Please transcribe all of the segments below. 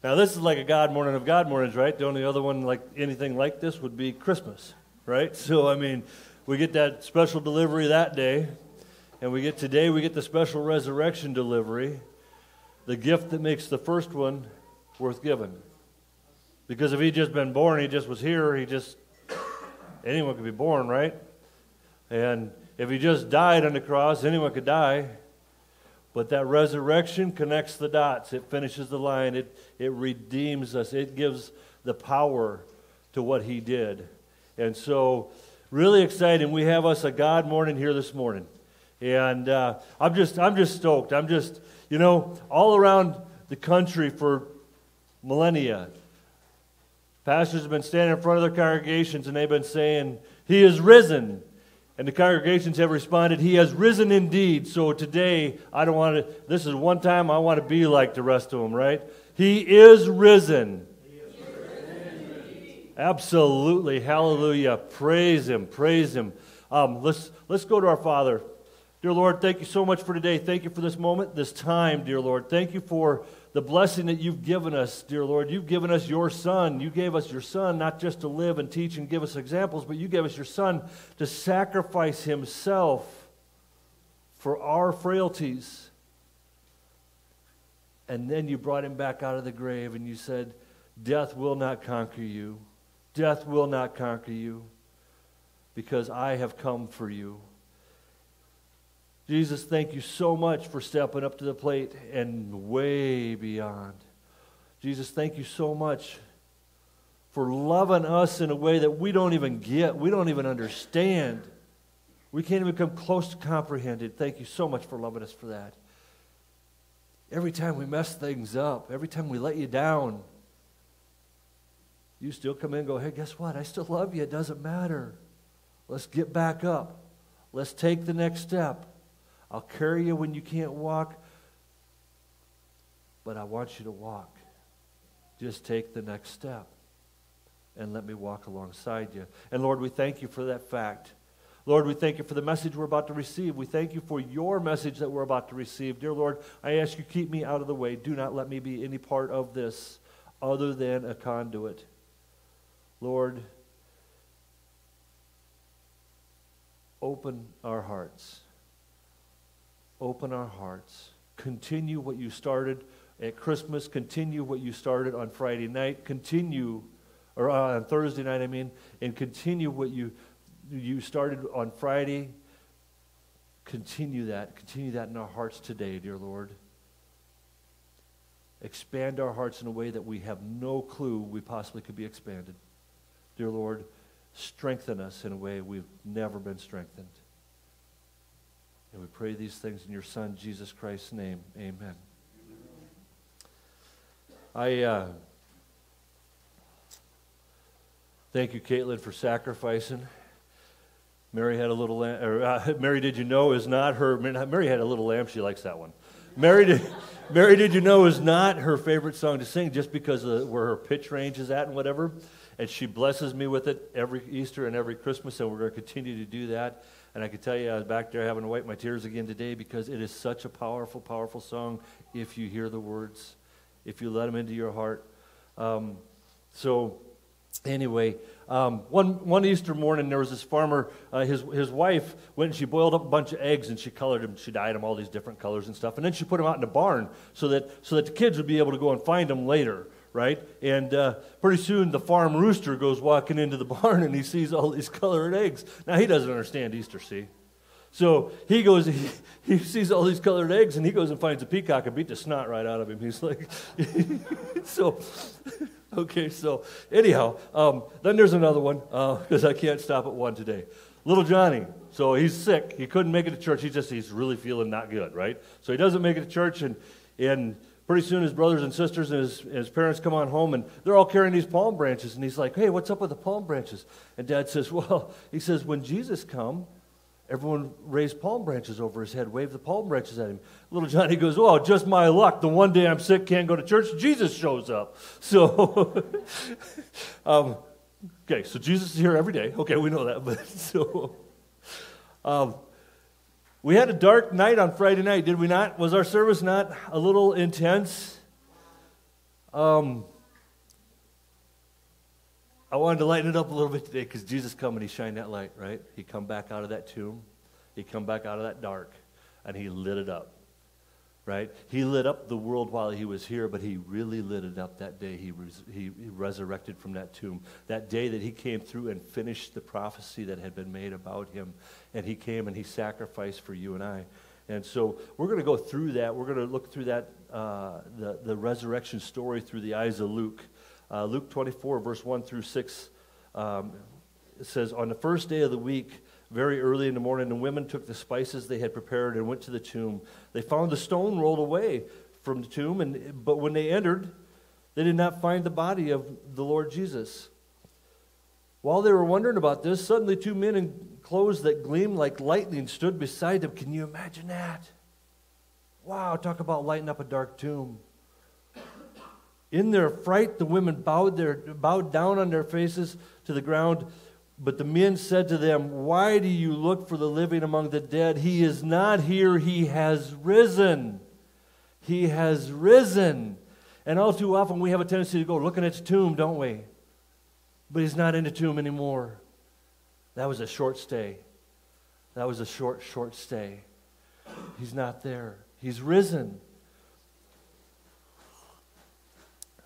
Now, this is like a God morning of God mornings, right? The only other one like anything like this would be Christmas, right? So, I mean, we get that special delivery that day, and we get today, we get the special resurrection delivery, the gift that makes the first one worth giving. Because if he'd just been born, he just was here, he just, anyone could be born, right? And if he just died on the cross, anyone could die. But that resurrection connects the dots. It finishes the line. It, it redeems us. It gives the power to what he did. And so, really exciting. We have us a God morning here this morning. And uh, I'm, just, I'm just stoked. I'm just, you know, all around the country for millennia, pastors have been standing in front of their congregations and they've been saying, He is risen. And the congregations have responded, He has risen indeed. So today, I don't want to, this is one time I want to be like the rest of them, right? He is risen. Absolutely. Hallelujah. Praise Him. Praise Him. Um, let's, let's go to our Father. Dear Lord, thank you so much for today. Thank you for this moment, this time, dear Lord. Thank you for the blessing that you've given us, dear Lord. You've given us your Son. You gave us your Son not just to live and teach and give us examples, but you gave us your Son to sacrifice himself for our frailties. And then you brought him back out of the grave and you said, Death will not conquer you. Death will not conquer you because I have come for you. Jesus, thank you so much for stepping up to the plate and way beyond. Jesus, thank you so much for loving us in a way that we don't even get, we don't even understand. We can't even come close to comprehending. Thank you so much for loving us for that. Every time we mess things up, every time we let you down, you still come in and go, hey, guess what? I still love you. It doesn't matter. Let's get back up. Let's take the next step. I'll carry you when you can't walk, but I want you to walk. Just take the next step and let me walk alongside you. And Lord, we thank you for that fact. Lord, we thank you for the message we're about to receive. We thank you for your message that we're about to receive. Dear Lord, I ask you, keep me out of the way. Do not let me be any part of this other than a conduit. Lord, open our hearts open our hearts. Continue what you started at Christmas. Continue what you started on Friday night. Continue, or uh, on Thursday night, I mean, and continue what you, you started on Friday. Continue that. Continue that in our hearts today, dear Lord. Expand our hearts in a way that we have no clue we possibly could be expanded. Dear Lord, strengthen us in a way we've never been strengthened. And we pray these things in your Son, Jesus Christ's name. Amen. I uh, thank you, Caitlin, for sacrificing. Mary had a little lamb, or, uh, Mary, did you know, is not her, Mary had a little lamb, she likes that one. Mary did, Mary, did you know, is not her favorite song to sing just because of where her pitch range is at and whatever. And she blesses me with it every Easter and every Christmas, and we're going to continue to do that. And I can tell you, I was back there having to wipe my tears again today because it is such a powerful, powerful song if you hear the words, if you let them into your heart. Um, so, anyway, um, one, one Easter morning, there was this farmer, uh, his, his wife went and she boiled up a bunch of eggs and she colored them, she dyed them all these different colors and stuff. And then she put them out in the barn so that, so that the kids would be able to go and find them later right? And uh, pretty soon the farm rooster goes walking into the barn and he sees all these colored eggs. Now he doesn't understand Easter, see? So he goes, he, he sees all these colored eggs and he goes and finds a peacock and beat the snot right out of him. He's like, so, okay, so anyhow, um, then there's another one because uh, I can't stop at one today. Little Johnny. So he's sick. He couldn't make it to church. He just, he's really feeling not good, right? So he doesn't make it to church and, and Pretty soon, his brothers and sisters and his, his parents come on home, and they're all carrying these palm branches. And he's like, "Hey, what's up with the palm branches?" And Dad says, "Well, he says when Jesus come, everyone raised palm branches over his head, waved the palm branches at him. Little Johnny goes, "Oh, just my luck. The one day I'm sick, can't go to church, Jesus shows up." So, um, okay, so Jesus is here every day. Okay, we know that, but so. Um, we had a dark night on Friday night, did we not? Was our service not a little intense? Um, I wanted to lighten it up a little bit today because Jesus come and he shined that light, right? He come back out of that tomb. He come back out of that dark and he lit it up. Right? He lit up the world while he was here, but he really lit it up that day he, res- he, he resurrected from that tomb. That day that he came through and finished the prophecy that had been made about him. And he came and he sacrificed for you and I. And so we're going to go through that. We're going to look through that, uh, the, the resurrection story through the eyes of Luke. Uh, Luke 24, verse 1 through 6, um, says, On the first day of the week, very early in the morning, the women took the spices they had prepared and went to the tomb. They found the stone rolled away from the tomb, and, but when they entered, they did not find the body of the Lord Jesus. While they were wondering about this, suddenly two men in clothes that gleamed like lightning stood beside them. Can you imagine that? Wow, talk about lighting up a dark tomb. In their fright, the women bowed, their, bowed down on their faces to the ground. But the men said to them, Why do you look for the living among the dead? He is not here, he has risen. He has risen. And all too often we have a tendency to go looking at the tomb, don't we? But he's not in the tomb anymore. That was a short stay. That was a short, short stay. He's not there. He's risen.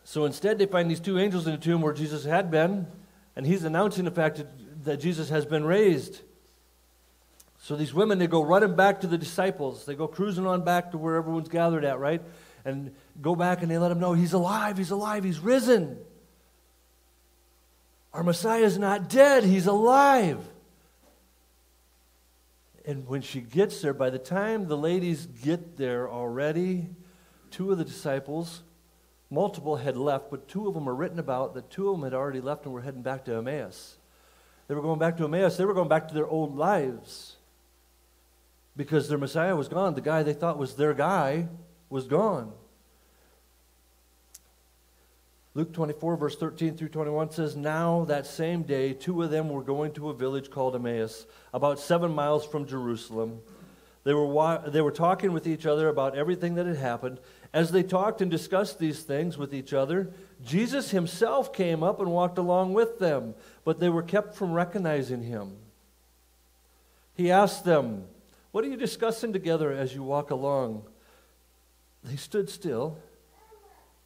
So instead, they find these two angels in the tomb where Jesus had been, and he's announcing the fact that, that Jesus has been raised. So these women, they go running back to the disciples. They go cruising on back to where everyone's gathered at, right? And go back and they let them know he's alive, he's alive, he's risen. Our Messiah is not dead, he's alive. And when she gets there, by the time the ladies get there already, two of the disciples, multiple had left, but two of them are written about that two of them had already left and were heading back to Emmaus. They were going back to Emmaus, they were going back to their old lives because their Messiah was gone. The guy they thought was their guy was gone. Luke 24, verse 13 through 21 says, Now that same day, two of them were going to a village called Emmaus, about seven miles from Jerusalem. They were, wa- they were talking with each other about everything that had happened. As they talked and discussed these things with each other, Jesus himself came up and walked along with them, but they were kept from recognizing him. He asked them, What are you discussing together as you walk along? They stood still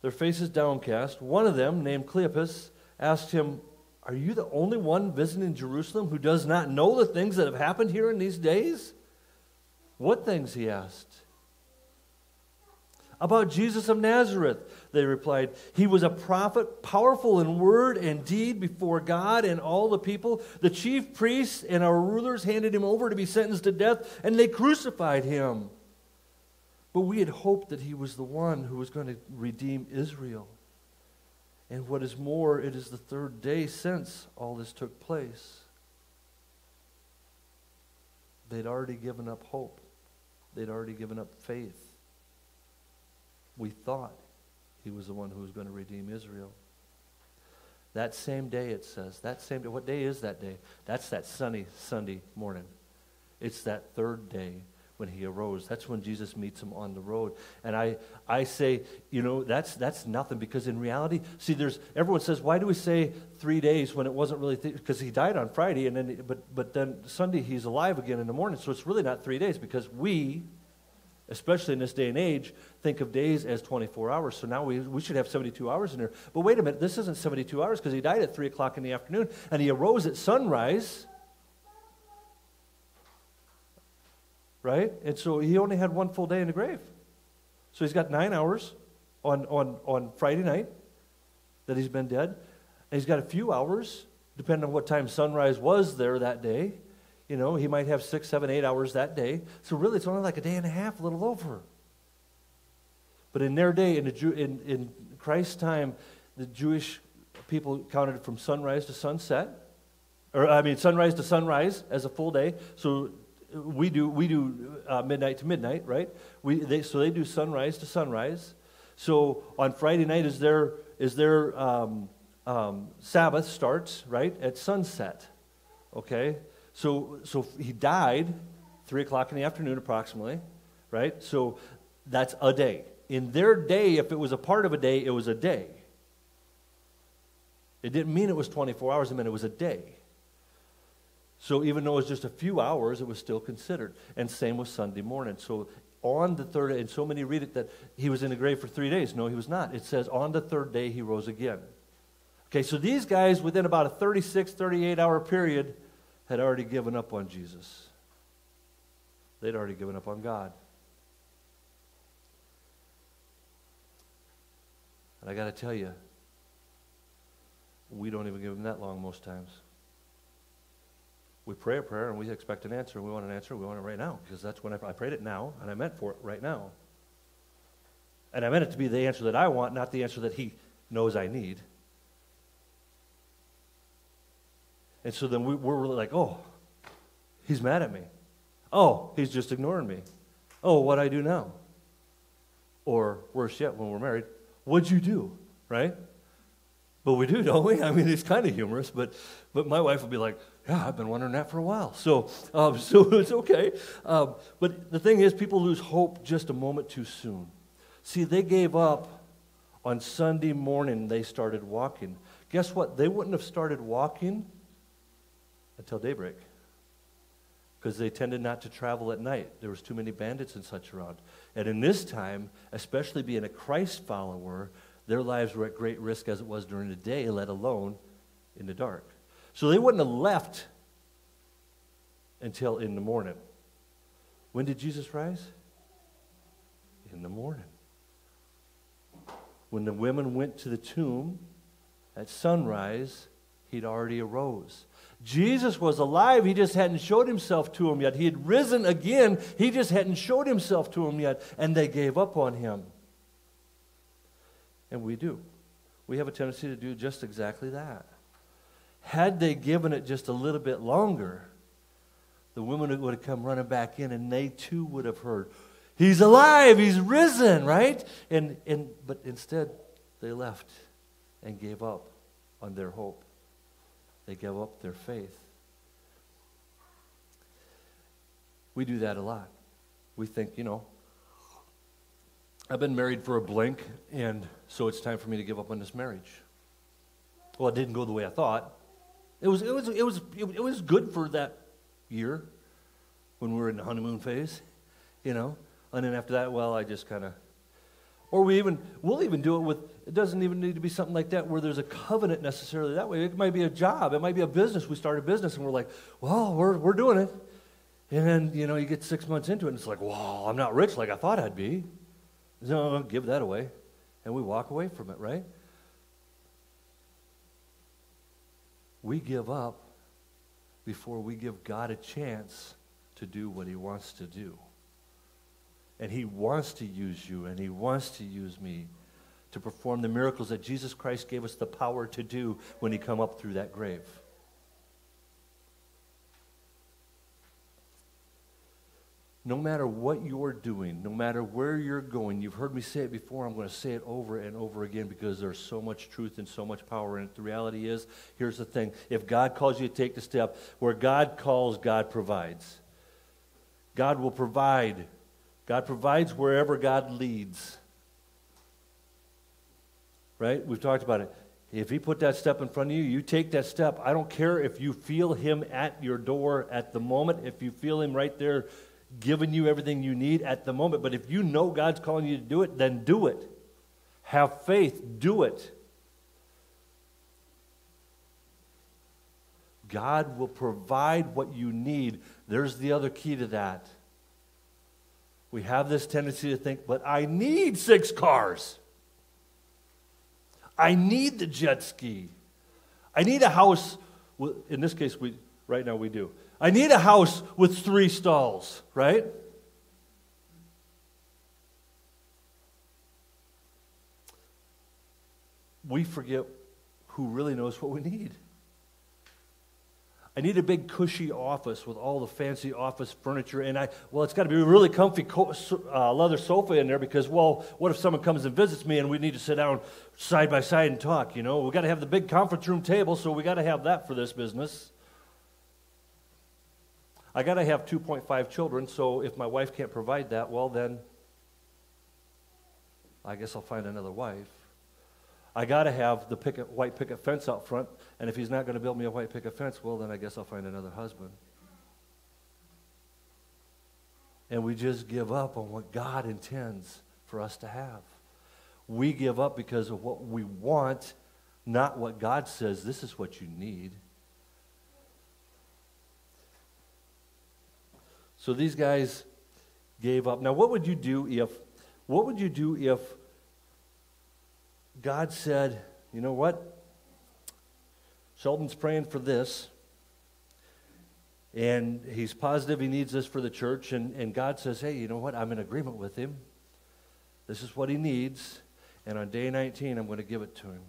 their faces downcast. One of them, named Cleopas, asked him, Are you the only one visiting Jerusalem who does not know the things that have happened here in these days? What things? he asked. About Jesus of Nazareth, they replied. He was a prophet, powerful in word and deed before God and all the people. The chief priests and our rulers handed him over to be sentenced to death, and they crucified him. But we had hoped that he was the one who was going to redeem Israel. And what is more, it is the third day since all this took place. They'd already given up hope, they'd already given up faith. We thought he was the one who was going to redeem Israel. That same day, it says, that same day, what day is that day? That's that sunny Sunday morning. It's that third day when he arose. That's when Jesus meets him on the road. And I, I say, you know, that's, that's nothing because in reality, see, there's, everyone says, why do we say three days when it wasn't really, because th- he died on Friday and then, but, but then Sunday he's alive again in the morning. So it's really not three days because we, especially in this day and age, think of days as 24 hours. So now we, we should have 72 hours in there. But wait a minute, this isn't 72 hours because he died at 3 o'clock in the afternoon and he arose at sunrise. Right? And so he only had one full day in the grave. So he's got nine hours on, on, on Friday night that he's been dead. And he's got a few hours, depending on what time sunrise was there that day. You know, he might have six, seven, eight hours that day. So really, it's only like a day and a half, a little over. But in their day, in, the Jew, in, in Christ's time, the Jewish people counted from sunrise to sunset. Or, I mean, sunrise to sunrise as a full day. So we do we do uh, midnight to midnight, right? We they, so they do sunrise to sunrise. So on Friday night is their is their um, um, Sabbath starts right at sunset. Okay, so so he died three o'clock in the afternoon approximately, right? So that's a day. in their day, if it was a part of a day, it was a day. It didn't mean it was 24 hours, it meant it was a day. So even though it was just a few hours, it was still considered. And same with Sunday morning. So on the third day, and so many read it that he was in the grave for three days. No, he was not. It says on the third day he rose again. Okay, so these guys, within about a 36, 38 hour period, had already given up on Jesus. They'd already given up on God. And I got to tell you, we don't even give him that long most times. We pray a prayer and we expect an answer, we want an answer, we want it right now, because that's when I, I prayed it now, and I meant for it right now. And I meant it to be the answer that I want, not the answer that he knows I need. And so then we, we're really like, oh, he's mad at me. Oh, he's just ignoring me. Oh, what I do now? Or worse yet, when we're married, what'd you do? Right? But we do, don't we? I mean, it's kind of humorous, but, but my wife would be like, yeah, I've been wondering that for a while. So, um, so it's okay. Um, but the thing is, people lose hope just a moment too soon. See, they gave up on Sunday morning, they started walking. Guess what? They wouldn't have started walking until daybreak because they tended not to travel at night. There was too many bandits and such around. And in this time, especially being a Christ follower, their lives were at great risk as it was during the day, let alone in the dark. So they wouldn't have left until in the morning. When did Jesus rise? In the morning. When the women went to the tomb at sunrise, he'd already arose. Jesus was alive, he just hadn't showed himself to them yet. He had risen again, he just hadn't showed himself to them yet, and they gave up on him. And we do. We have a tendency to do just exactly that. Had they given it just a little bit longer, the women would have come running back in and they too would have heard, He's alive, he's risen, right? And, and, but instead, they left and gave up on their hope. They give up their faith. We do that a lot. We think, you know, I've been married for a blink, and so it's time for me to give up on this marriage. Well, it didn't go the way I thought. It was, it was, it was, it was good for that year when we were in the honeymoon phase, you know. And then after that, well, I just kind of, or we even, we'll even do it with, it doesn't even need to be something like that where there's a covenant necessarily that way. It might be a job, it might be a business. We start a business and we're like, well, we're, we're doing it. And then, you know, you get six months into it and it's like, well, I'm not rich like I thought I'd be. No, give that away. And we walk away from it, right? we give up before we give God a chance to do what He wants to do. And He wants to use you, and He wants to use me to perform the miracles that Jesus Christ gave us the power to do when He come up through that grave. no matter what you're doing, no matter where you're going, you've heard me say it before, I'm going to say it over and over again because there's so much truth and so much power in it. The reality is, here's the thing if God calls you to take the step, where God calls, God provides. God will provide. God provides wherever God leads. Right? We've talked about it. If He put that step in front of you, you take that step. I don't care if you feel Him at your door at the moment, if you feel Him right there giving you everything you need at the moment. But if you know God's calling you to do it, then do it. Have faith, do it. God will provide what you need. There's the other key to that. We have this tendency to think, but I need six cars. I need the jet ski. I need a house. In this case, we, right now we do. I need a house with three stalls, right? We forget who really knows what we need. I need a big cushy office with all the fancy office furniture, and I well, it's got to be a really comfy co- uh, leather sofa in there because well, what if someone comes and visits me and we need to sit down side by side and talk? You know, we got to have the big conference room table, so we got to have that for this business. I got to have 2.5 children, so if my wife can't provide that, well, then I guess I'll find another wife. I got to have the picket, white picket fence out front, and if he's not going to build me a white picket fence, well, then I guess I'll find another husband. And we just give up on what God intends for us to have. We give up because of what we want, not what God says this is what you need. So these guys gave up. Now, what would you do if, what would you do if God said, you know what? Sheldon's praying for this, and he's positive he needs this for the church, and, and God says, hey, you know what? I'm in agreement with him. This is what he needs, and on day 19, I'm going to give it to him.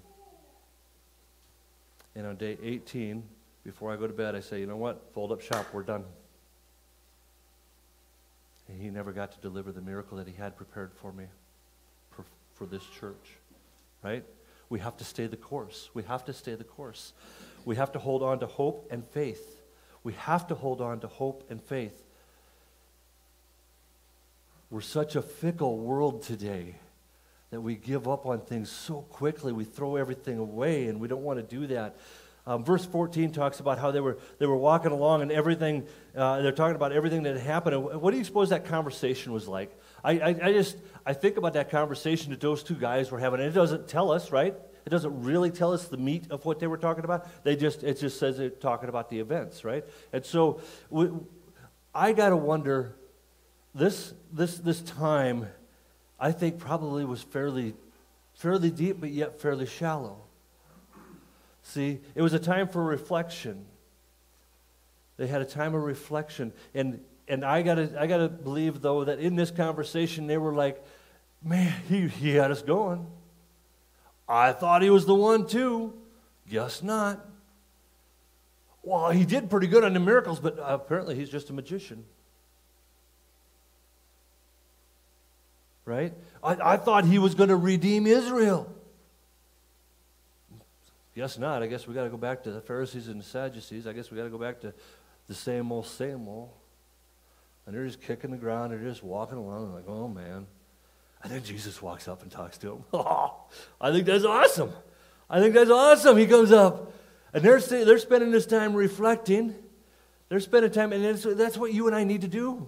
And on day 18, before I go to bed, I say, you know what? Fold up shop, we're done. And he never got to deliver the miracle that he had prepared for me, for, for this church, right? We have to stay the course. We have to stay the course. We have to hold on to hope and faith. We have to hold on to hope and faith. We're such a fickle world today that we give up on things so quickly. We throw everything away, and we don't want to do that. Um, verse 14 talks about how they were, they were walking along and everything, uh, they're talking about everything that had happened. And what do you suppose that conversation was like? I, I, I, just, I think about that conversation that those two guys were having. And it doesn't tell us, right? It doesn't really tell us the meat of what they were talking about. They just, it just says they're talking about the events, right? And so we, I got to wonder, this, this, this time, I think probably was fairly, fairly deep, but yet fairly shallow. See, it was a time for reflection. They had a time of reflection. And, and I got to I gotta believe, though, that in this conversation, they were like, man, he, he had us going. I thought he was the one, too. Guess not. Well, he did pretty good on the miracles, but apparently he's just a magician. Right? I, I thought he was going to redeem Israel. Guess not. I guess we got to go back to the Pharisees and the Sadducees. I guess we got to go back to the same old, same old. And they're just kicking the ground. They're just walking along. like, oh man. And then Jesus walks up and talks to them. I think that's awesome. I think that's awesome. He comes up. And they're, they're spending this time reflecting. They're spending time, and that's what you and I need to do.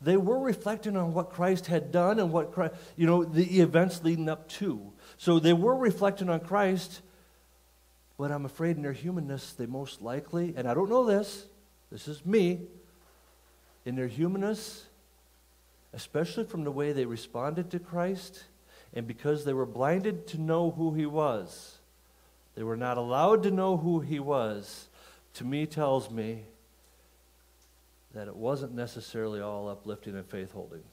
They were reflecting on what Christ had done and what Christ, you know, the events leading up to. So they were reflecting on Christ but I'm afraid in their humanness, they most likely, and I don't know this, this is me, in their humanness, especially from the way they responded to Christ, and because they were blinded to know who he was, they were not allowed to know who he was, to me tells me that it wasn't necessarily all uplifting and faith holding.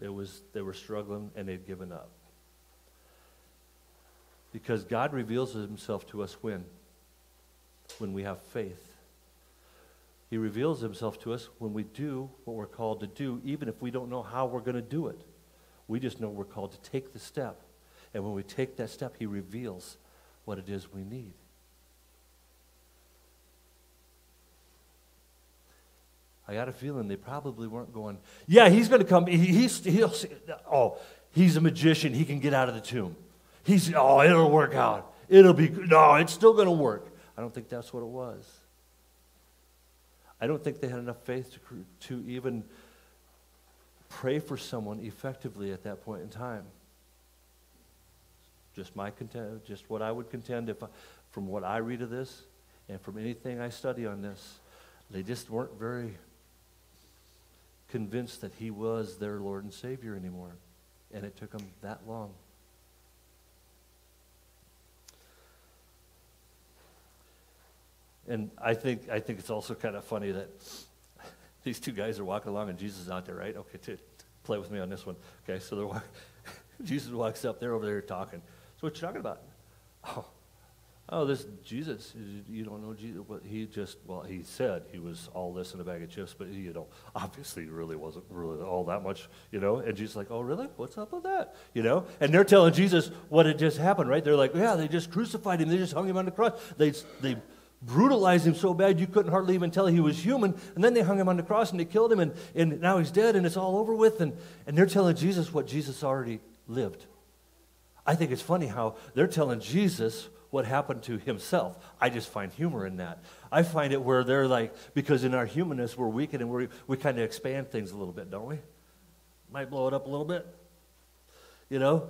It was, they were struggling and they'd given up. Because God reveals himself to us when? When we have faith. He reveals himself to us when we do what we're called to do, even if we don't know how we're going to do it. We just know we're called to take the step. And when we take that step, he reveals what it is we need. I got a feeling they probably weren't going, yeah, he's going to come. He, he's, he'll, oh, he's a magician. He can get out of the tomb. He's, oh, it'll work out. It'll be, no, it's still going to work. I don't think that's what it was. I don't think they had enough faith to, to even pray for someone effectively at that point in time. Just my contend, just what I would contend if, I, from what I read of this, and from anything I study on this, they just weren't very convinced that he was their Lord and Savior anymore, and it took them that long. And I think, I think it's also kind of funny that these two guys are walking along and Jesus is out there, right? Okay, to play with me on this one. Okay, so they're Jesus walks up, they're over there talking. So what you talking about? Oh, oh, this Jesus. You don't know Jesus? But he just, well, he said he was all this in a bag of chips, but you know, obviously, really wasn't really all that much, you know. And Jesus like, oh, really? What's up with that? You know. And they're telling Jesus what had just happened, right? They're like, yeah, they just crucified him. They just hung him on the cross. They they brutalized him so bad you couldn't hardly even tell he was human. And then they hung him on the cross and they killed him, and, and now he's dead and it's all over with. And, and they're telling Jesus what Jesus already lived. I think it's funny how they're telling Jesus what happened to himself. I just find humor in that. I find it where they're like, because in our humanness, we're weakened and we we kind of expand things a little bit, don't we? Might blow it up a little bit. You know?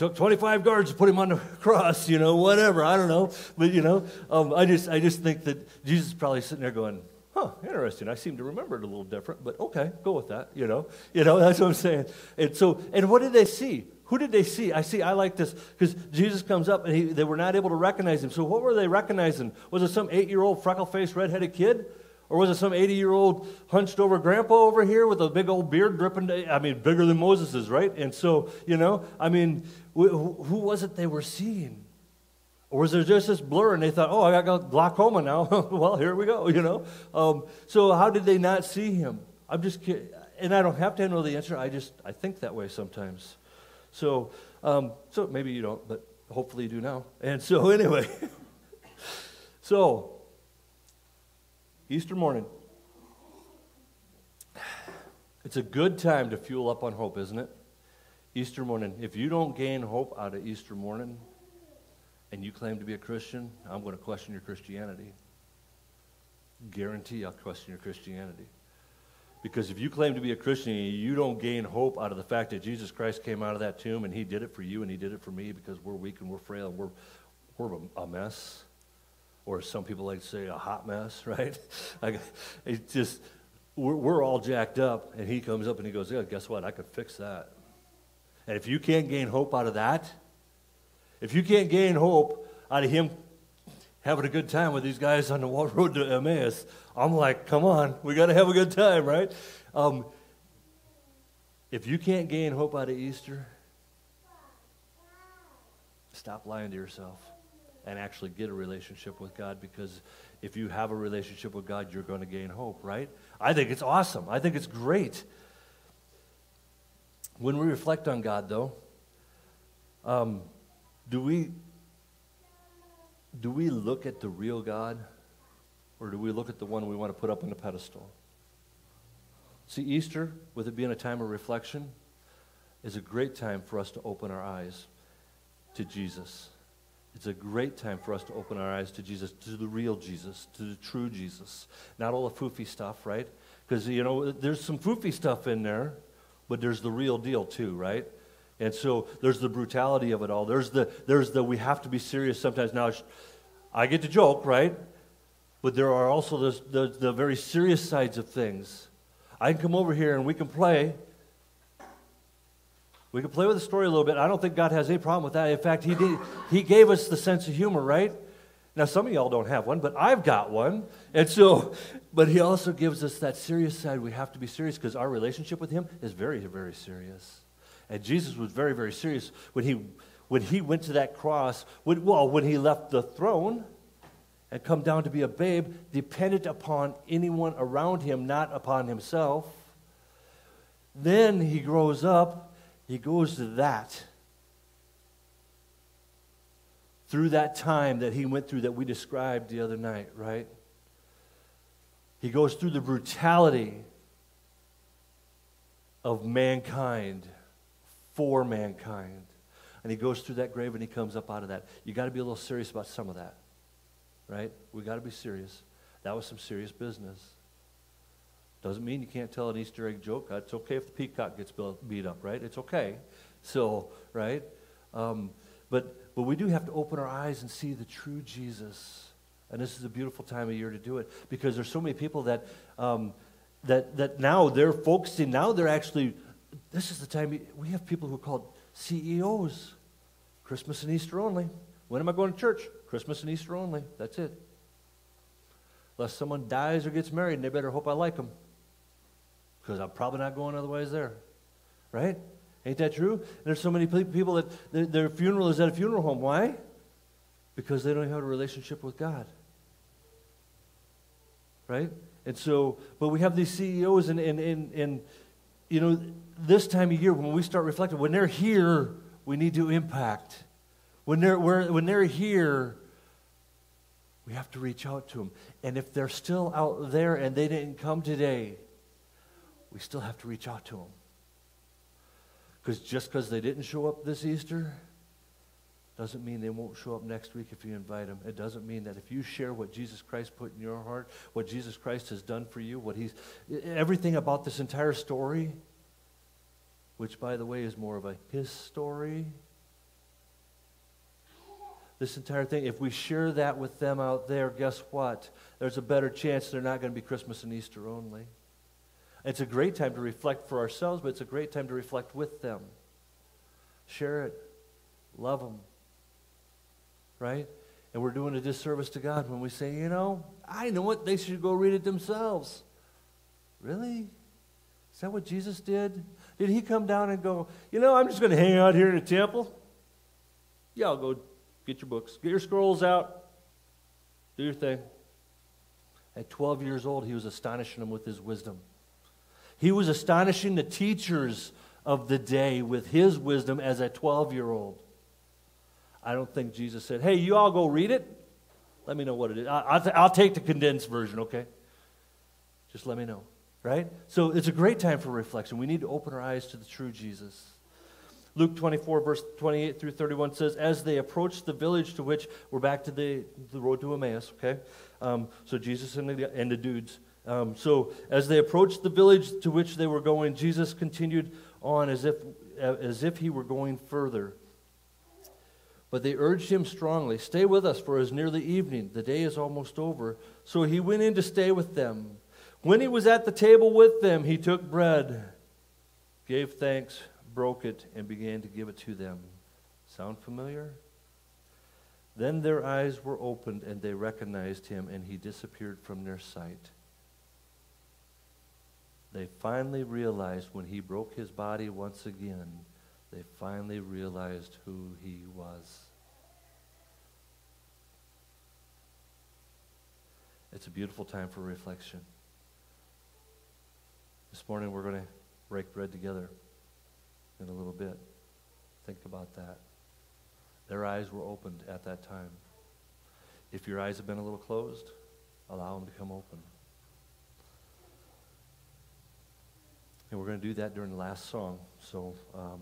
Took 25 guards to put him on the cross, you know, whatever. I don't know. But, you know, um, I, just, I just think that Jesus is probably sitting there going, huh, interesting. I seem to remember it a little different, but okay, go with that, you know. You know, that's what I'm saying. And so, and what did they see? Who did they see? I see, I like this because Jesus comes up and he, they were not able to recognize him. So, what were they recognizing? Was it some eight year old freckle faced redheaded kid? Or was it some 80 year old hunched over grandpa over here with a big old beard dripping? I mean, bigger than Moses's, right? And so, you know, I mean, who was it they were seeing? Or was there just this blur and they thought, oh, I got glaucoma now? well, here we go, you know? Um, so, how did they not see him? I'm just kidding. And I don't have to know the answer. I just, I think that way sometimes. So, um, so maybe you don't, but hopefully you do now. And so, anyway, so Easter morning. It's a good time to fuel up on hope, isn't it? Easter morning. If you don't gain hope out of Easter morning and you claim to be a Christian, I'm going to question your Christianity. Guarantee I'll question your Christianity. Because if you claim to be a Christian and you don't gain hope out of the fact that Jesus Christ came out of that tomb and he did it for you and he did it for me because we're weak and we're frail and we're, we're a mess, or some people like to say a hot mess, right? like, it's just, we're, we're all jacked up and he comes up and he goes, yeah, guess what? I could fix that. And if you can't gain hope out of that, if you can't gain hope out of him having a good time with these guys on the road to Emmaus. I'm like, come on, we got to have a good time, right? Um, if you can't gain hope out of Easter, stop lying to yourself and actually get a relationship with God because if you have a relationship with God, you're going to gain hope, right? I think it's awesome. I think it's great. When we reflect on God, though, um, do we do we look at the real God or do we look at the one we want to put up on the pedestal? See, Easter, with it being a time of reflection, is a great time for us to open our eyes to Jesus. It's a great time for us to open our eyes to Jesus, to the real Jesus, to the true Jesus. Not all the foofy stuff, right? Because, you know, there's some foofy stuff in there, but there's the real deal too, right? And so there's the brutality of it all. There's the, there's the we have to be serious sometimes. Now, I get to joke, right? But there are also the, the, the very serious sides of things. I can come over here and we can play. We can play with the story a little bit. I don't think God has any problem with that. In fact, He, did, he gave us the sense of humor, right? Now, some of y'all don't have one, but I've got one. And so, but He also gives us that serious side. We have to be serious because our relationship with Him is very, very serious. And Jesus was very, very serious when he, when he went to that cross. When, well, when he left the throne and come down to be a babe, dependent upon anyone around him, not upon himself. Then he grows up, he goes to that. Through that time that he went through that we described the other night, right? He goes through the brutality of mankind for mankind. And he goes through that grave and he comes up out of that. You got to be a little serious about some of that, right? We got to be serious. That was some serious business. Doesn't mean you can't tell an Easter egg joke. It's okay if the peacock gets beat up, right? It's okay. So, right? Um, but, but we do have to open our eyes and see the true Jesus. And this is a beautiful time of year to do it because there's so many people that, um, that, that now they're focusing, now they're actually this is the time we have people who are called CEOs. Christmas and Easter only. When am I going to church? Christmas and Easter only. That's it. Unless someone dies or gets married, and they better hope I like them. Because I'm probably not going otherwise there. Right? Ain't that true? There's so many people that their, funeral is at a funeral home. Why? Because they don't have a relationship with God. Right? And so, but we have these CEOs, and, and, and, and you know, this time of year, when we start reflecting, when they're here, we need to impact. When they're, when they're here, we have to reach out to them. And if they're still out there and they didn't come today, we still have to reach out to them. Because just because they didn't show up this Easter doesn't mean they won't show up next week if you invite them. It doesn't mean that if you share what Jesus Christ put in your heart, what Jesus Christ has done for you, what he's everything about this entire story, which by the way is more of a his story this entire thing, if we share that with them out there, guess what? There's a better chance they're not going to be Christmas and Easter only. It's a great time to reflect for ourselves, but it's a great time to reflect with them. Share it. Love them. Right? And we're doing a disservice to God when we say, you know, I know what, they should go read it themselves. Really? Is that what Jesus did? Did he come down and go, you know, I'm just going to hang out here in the temple? Yeah, I'll go Get your books, get your scrolls out, do your thing. At 12 years old, he was astonishing them with his wisdom. He was astonishing the teachers of the day with his wisdom as a 12 year old. I don't think Jesus said, Hey, you all go read it. Let me know what it is. I'll, I'll take the condensed version, okay? Just let me know, right? So it's a great time for reflection. We need to open our eyes to the true Jesus. Luke 24, verse 28 through 31 says, As they approached the village to which, we're back to the, the road to Emmaus, okay? Um, so Jesus and the, and the dudes. Um, so as they approached the village to which they were going, Jesus continued on as if, as if he were going further. But they urged him strongly, Stay with us, for it is nearly evening. The day is almost over. So he went in to stay with them. When he was at the table with them, he took bread, gave thanks, broke it, and began to give it to them. Sound familiar? Then their eyes were opened, and they recognized him, and he disappeared from their sight. They finally realized when he broke his body once again, they finally realized who he was. It's a beautiful time for reflection. This morning we're going to break bread together in a little bit. Think about that. Their eyes were opened at that time. If your eyes have been a little closed, allow them to come open. And we're going to do that during the last song. So um,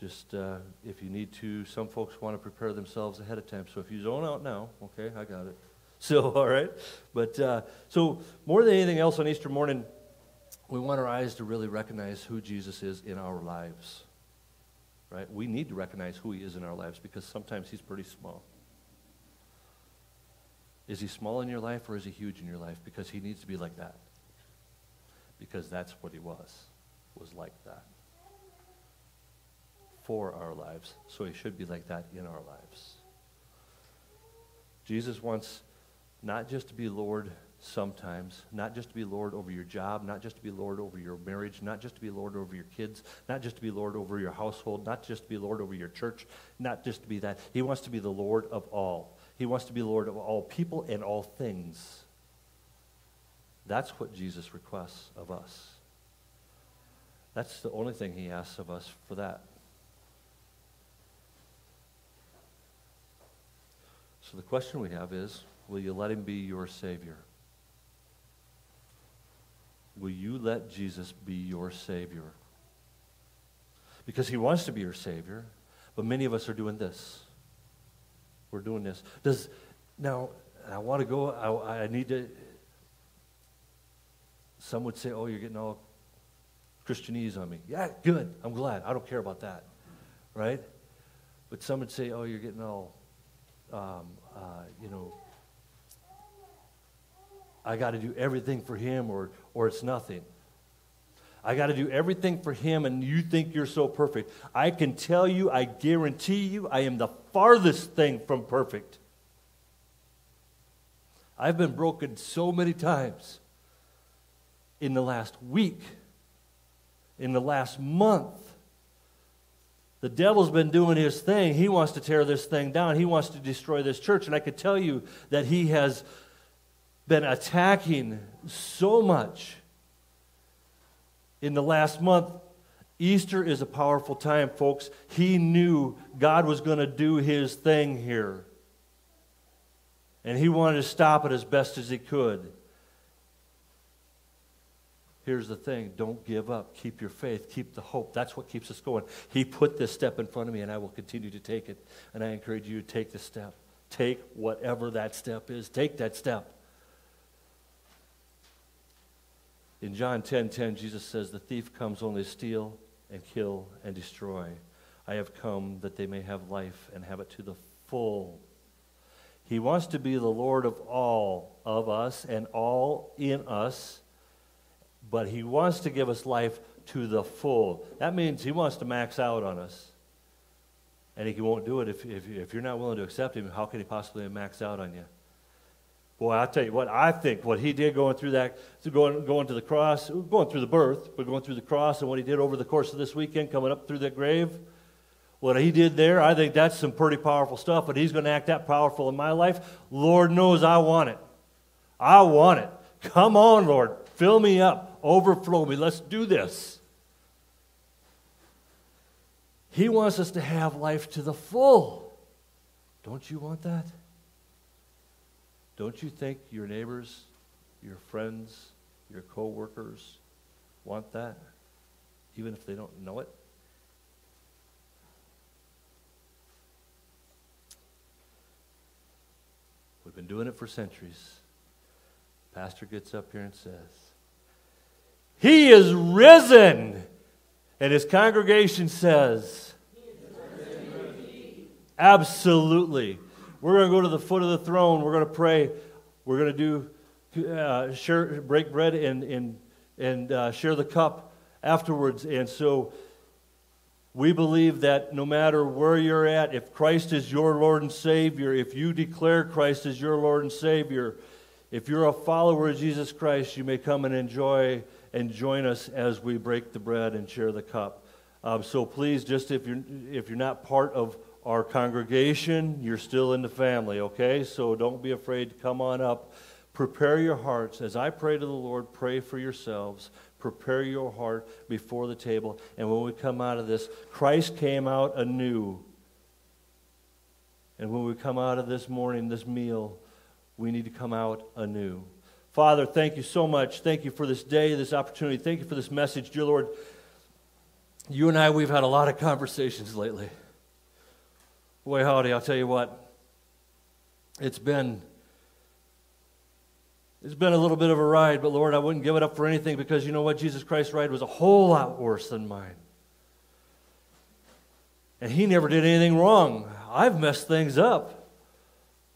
just uh, if you need to, some folks want to prepare themselves ahead of time. So if you zone out now, okay, I got it. So, all right. But uh, so more than anything else on Easter morning, we want our eyes to really recognize who Jesus is in our lives. Right? We need to recognize who he is in our lives because sometimes he's pretty small. Is he small in your life or is he huge in your life? Because he needs to be like that. Because that's what he was, was like that. For our lives. So he should be like that in our lives. Jesus wants not just to be Lord sometimes, not just to be Lord over your job, not just to be Lord over your marriage, not just to be Lord over your kids, not just to be Lord over your household, not just to be Lord over your church, not just to be that. He wants to be the Lord of all. He wants to be Lord of all people and all things. That's what Jesus requests of us. That's the only thing he asks of us for that. So the question we have is will you let him be your Savior? Will you let Jesus be your Savior? Because He wants to be your Savior, but many of us are doing this. We're doing this. Does now? I want to go. I, I need to. Some would say, "Oh, you're getting all Christianese on me." Yeah, good. I'm glad. I don't care about that, right? But some would say, "Oh, you're getting all, um, uh, you know, I got to do everything for him or, or it's nothing. I got to do everything for him, and you think you're so perfect. I can tell you, I guarantee you, I am the farthest thing from perfect. I've been broken so many times in the last week, in the last month. The devil's been doing his thing. He wants to tear this thing down. He wants to destroy this church. And I can tell you that he has been attacking so much in the last month. Easter is a powerful time, folks. He knew God was going to do his thing here. And he wanted to stop it as best as he could. Here's the thing don't give up. Keep your faith. Keep the hope. That's what keeps us going. He put this step in front of me, and I will continue to take it. And I encourage you to take the step. Take whatever that step is. Take that step. In John 10:10, 10, 10, Jesus says, "The thief comes only to steal and kill and destroy. I have come that they may have life and have it to the full." He wants to be the Lord of all of us and all in us, but he wants to give us life to the full. That means he wants to max out on us. And he won't do it if, if, if you're not willing to accept him. How can he possibly max out on you? Boy, I'll tell you what, I think what he did going through that, going, going to the cross, going through the birth, but going through the cross and what he did over the course of this weekend, coming up through that grave, what he did there, I think that's some pretty powerful stuff, but he's going to act that powerful in my life. Lord knows I want it. I want it. Come on, Lord. Fill me up. Overflow me. Let's do this. He wants us to have life to the full. Don't you want that? Don't you think your neighbors, your friends, your coworkers want that, even if they don't know it? We've been doing it for centuries. Pastor gets up here and says, He is risen. And his congregation says, Absolutely. We're going to go to the foot of the throne. We're going to pray. We're going to do uh, share, break bread and and and uh, share the cup afterwards. And so we believe that no matter where you're at, if Christ is your Lord and Savior, if you declare Christ as your Lord and Savior, if you're a follower of Jesus Christ, you may come and enjoy and join us as we break the bread and share the cup. Um, so please, just if you're if you're not part of our congregation, you're still in the family, okay? So don't be afraid to come on up. Prepare your hearts. As I pray to the Lord, pray for yourselves. Prepare your heart before the table. And when we come out of this, Christ came out anew. And when we come out of this morning, this meal, we need to come out anew. Father, thank you so much. Thank you for this day, this opportunity. Thank you for this message. Dear Lord, you and I, we've had a lot of conversations lately. Boy, howdy, I'll tell you what. It's been it's been a little bit of a ride, but Lord, I wouldn't give it up for anything because you know what? Jesus Christ's ride was a whole lot worse than mine. And he never did anything wrong. I've messed things up.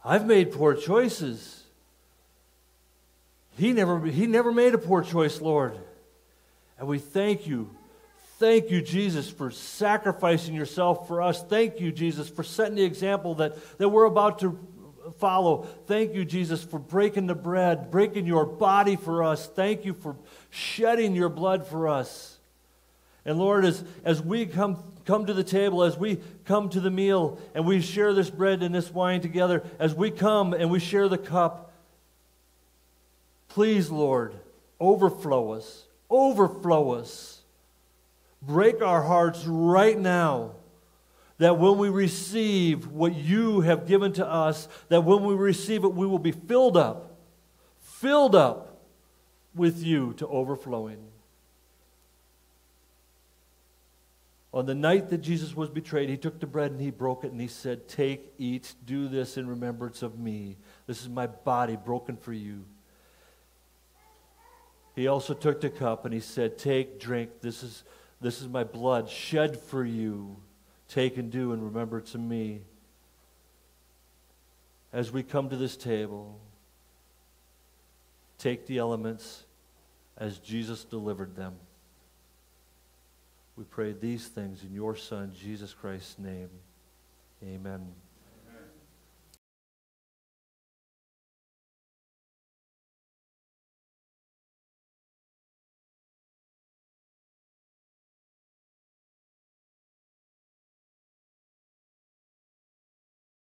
I've made poor choices. He never, he never made a poor choice, Lord. And we thank you Thank you, Jesus, for sacrificing yourself for us. Thank you, Jesus, for setting the example that, that we're about to follow. Thank you, Jesus, for breaking the bread, breaking your body for us. Thank you for shedding your blood for us. And Lord, as, as we come, come to the table, as we come to the meal, and we share this bread and this wine together, as we come and we share the cup, please, Lord, overflow us, overflow us break our hearts right now that when we receive what you have given to us, that when we receive it, we will be filled up, filled up with you to overflowing. On the night that Jesus was betrayed, he took the bread and he broke it and he said, Take, eat, do this in remembrance of me. This is my body broken for you. He also took the cup and he said, Take, drink. This is this is my blood shed for you. Take and do and remember to me. As we come to this table, take the elements as Jesus delivered them. We pray these things in your Son, Jesus Christ's name. Amen.